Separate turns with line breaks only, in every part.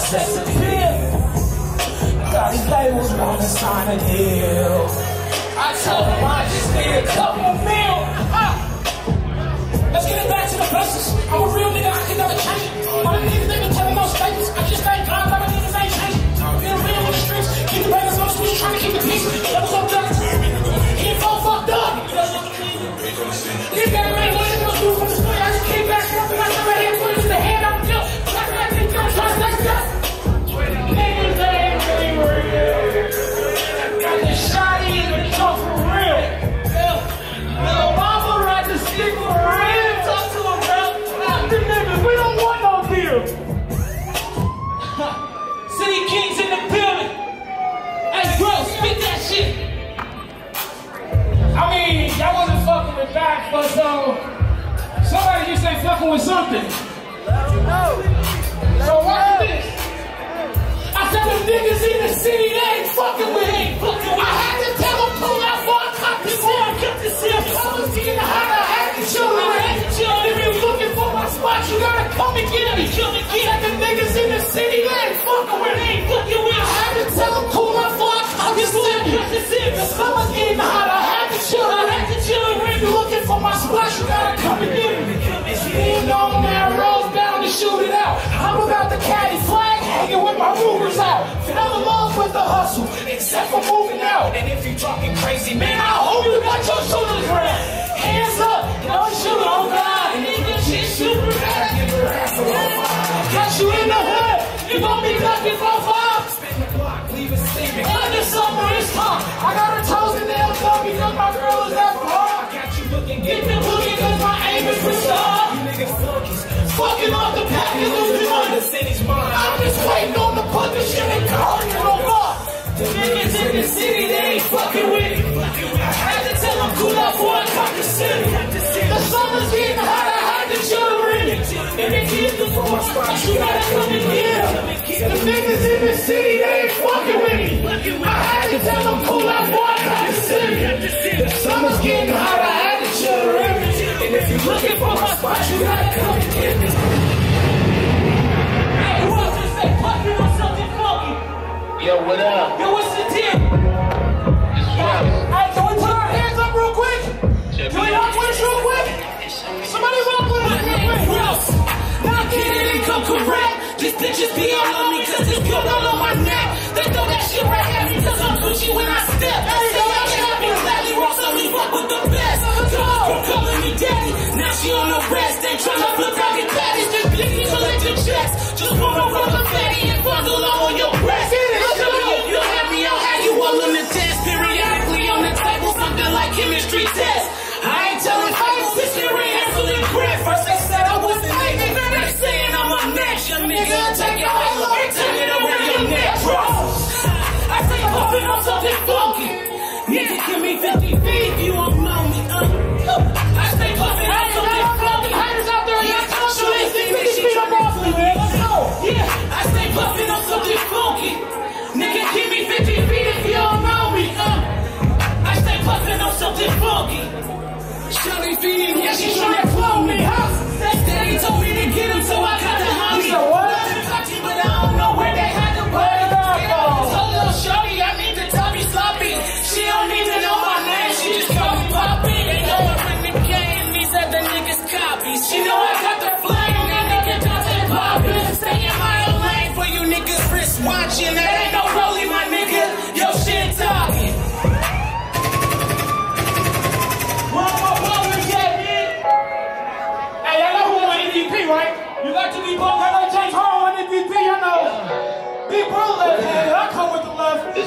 my sex appeal.
Got these labels wanna sign a deal.
I told him I just need a couple mil. Ah.
Let's get it back to the basics. I'm a real nigga, I can never change. So watch this.
I said them niggas in the city, they ain't fucking with me. I had to tell them pull out for I cop the seal. I kept the seal. I was getting hot, I had to chill. I had to chill. If you looking for my spot, you gotta come and get me. And get them niggas in the city, they ain't fucking with me. I had to tell them my rulers out. Fell in love with the hustle, except for moving out. And if you talking crazy, man, I hope you got your shoulders round. Hands up, don't shoot on oh God. And nigga, shit super bad. Got you in the hood, you gon' be ducking for five.
Spin the block, leave it steaming.
Under summer, it's time. I got her toes and nails done because my girl is that far.
I got you looking
Get the boogie cause my aim is for star.
You niggas flunkies.
Fucking off the pack package, losing
On the
with me. I had to tell them cool out I caught the city. The summer's getting hot, I had to chill in. And if you're looking for my spot, you gotta come and get me. Hey, who else is that fucking on something funky?
Yo, what up?
Yo, what's the deal?
It's Travis.
Hey, can we put our hands up real quick? Can we with us real quick? Somebody rock with us real quick. Who else? Now it come correct. These bitches be all on me cause this girl all rest. They tryna flip out the caddies. Just biggie collecting checks. Just wanna roll a fatty and bundle on your breast.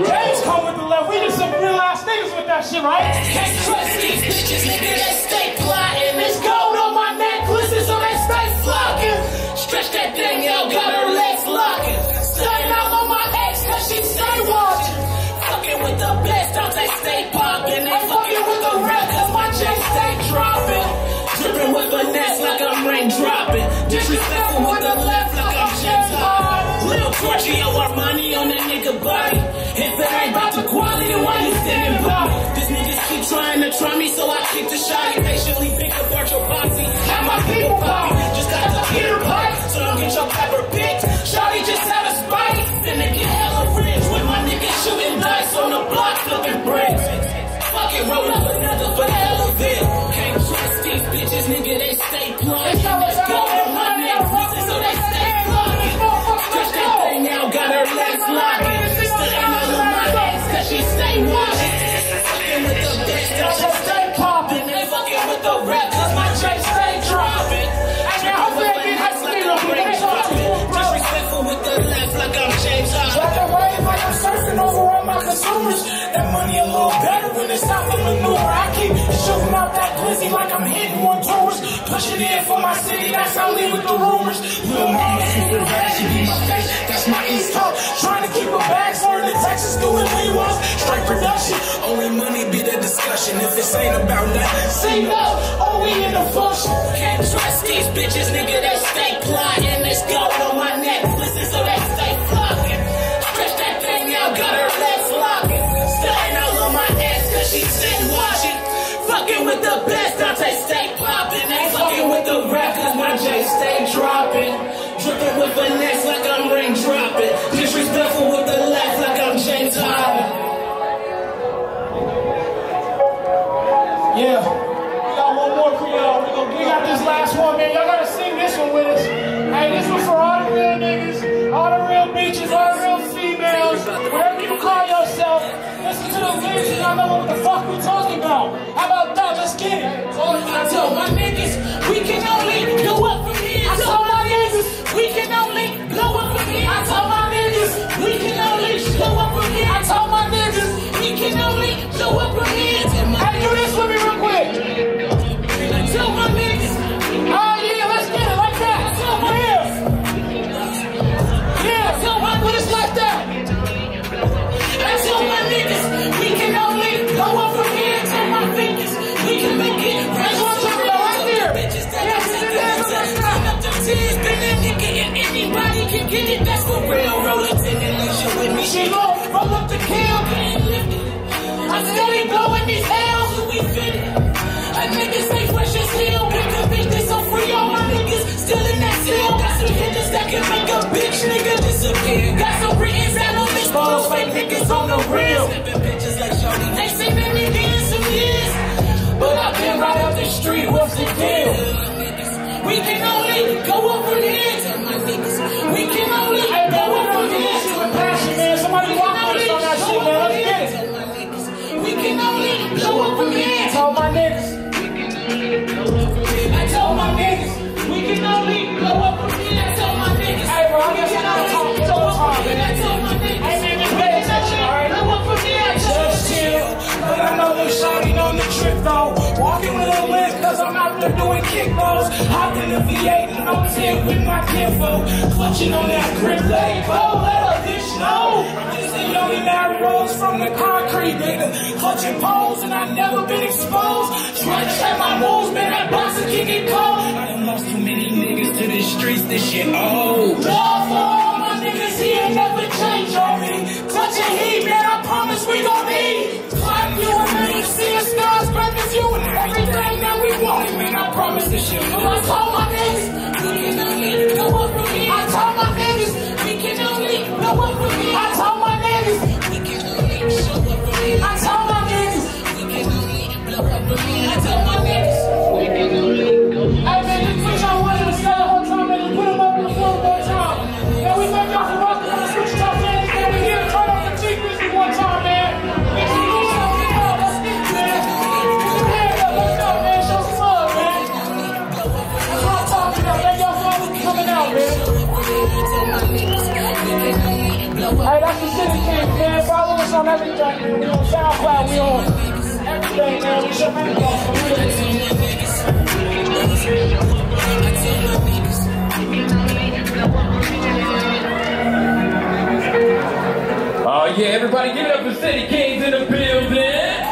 Left.
It's real.
James come with the left. We just some real ass niggas with that shit, right?
Can't trust these bitches, nigga, they stay plotting. This gold on my necklaces, so they stay flocking. Stretch that thing out, got her legs locking. Staying out on my ex, cause she stay watching. Fucking with the best, don't they stay popping. They fucking with the rep, cause my J stay dropping. Dripping with finesse like I'm rain dropping. Disrespectful with the left like I'm James Harden. Lil Giorgio Armani on that nigga body. Try me, so I keep the shot. Patiently pick apart your posse. Have my people poppy. Out like I'm
hitting one tours. Pushing in for my city, that's how I leave with the rumors. Little mama super bad, she be my face, that's my East Coast. Trying to keep her back, swerving to Texas, doing wants. Straight production, only money be the discussion. If this ain't about nothing, say no, oh we in the function.
Can't trust these bitches, nigga, they stay plotting. This gold on my neck, Fucking with the best, Dante stay popping. Ain't fucking with the rap, cause my J stay dropping. Dripping with finesse like I'm
y'all know what the fuck we talking about. How about that? Let's get it.
I told my niggas, we can only go up from here. I told my niggas, we can only go up from here. I told my niggas, we can only go up from here. I told my niggas, we can only go up from here. Can get it. That's for real. Roll in the leisure with me.
She go, roll up the kill.
It. I still steady blowing these hells, we fit it. A nigga stay fresh as hell, we convicted, so free all my niggas still in that cell. Got some hitters that can make a bitch nigga disappear. Got some written this balls, fake niggas on the real.
Doing kick balls. Hopped in the V8 and I'm 10 with my kinfo. Clutching on that grip label. Oh, Let a bitch know. And that rose from the concrete, nigga. Clutching poles and I never been exposed. Trying to check my moves, man. That boxer kick it cold. I done lost too many niggas to the streets. This shit old. Love for all my niggas here never change on me. Clutching heat, man. I promise we gon' eat. Hey, that's the City King, man. Follow us on everything. We on SoundCloud, we on everything, man. We your man,
Oh yeah, everybody give it up for City Kings in the building.